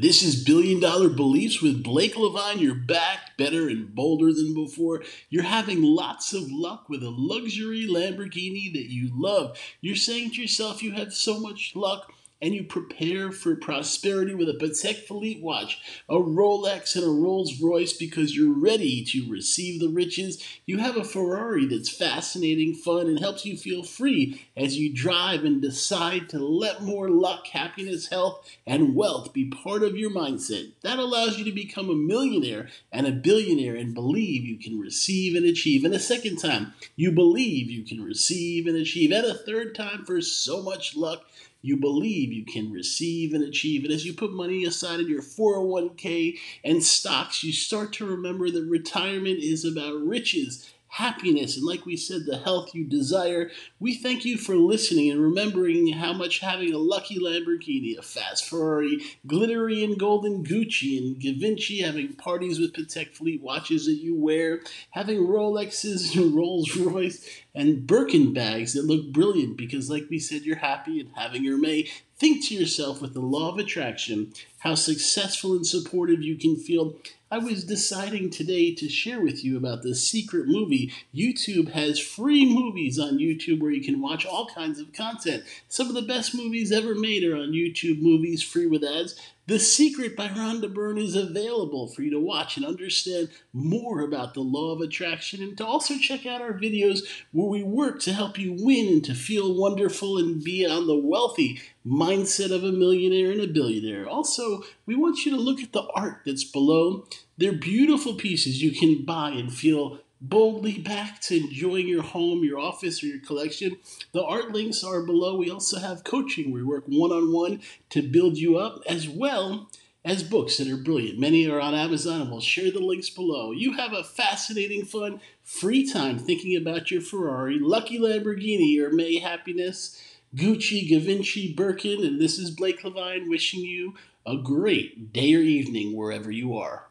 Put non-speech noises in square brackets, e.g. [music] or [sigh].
This is Billion Dollar Beliefs with Blake Levine. You're back better and bolder than before. You're having lots of luck with a luxury Lamborghini that you love. You're saying to yourself, You have so much luck and you prepare for prosperity with a Patek Philippe watch, a Rolex, and a Rolls Royce because you're ready to receive the riches. You have a Ferrari that's fascinating, fun, and helps you feel free as you drive and decide to let more luck, happiness, health, and wealth be part of your mindset. That allows you to become a millionaire and a billionaire and believe you can receive and achieve. And a second time, you believe you can receive and achieve. And a third time, for so much luck, you believe you can receive and achieve. And as you put money aside in your 401k and stocks, you start to remember that retirement is about riches happiness, and like we said, the health you desire. We thank you for listening and remembering how much having a lucky Lamborghini, a fast Ferrari, glittery and golden Gucci and Givenchy, having parties with Patek Philippe watches that you wear, having Rolexes and [laughs] Rolls Royce, and Birkin bags that look brilliant because, like we said, you're happy and having your May. Think to yourself with the law of attraction how successful and supportive you can feel I was deciding today to share with you about the secret movie. YouTube has free movies on YouTube where you can watch all kinds of content. Some of the best movies ever made are on YouTube movies free with ads. The Secret by Rhonda Byrne is available for you to watch and understand more about the law of attraction and to also check out our videos where we work to help you win and to feel wonderful and be on the wealthy mindset of a millionaire and a billionaire. Also, we want you to look at the art that's below. They're beautiful pieces you can buy and feel boldly back to enjoying your home, your office, or your collection. The art links are below. We also have coaching where we work one on one to build you up, as well as books that are brilliant. Many are on Amazon, and we'll share the links below. You have a fascinating, fun, free time thinking about your Ferrari, Lucky Lamborghini, or May happiness. Gucci, Givenchy, Birkin, and this is Blake Levine wishing you a great day or evening wherever you are.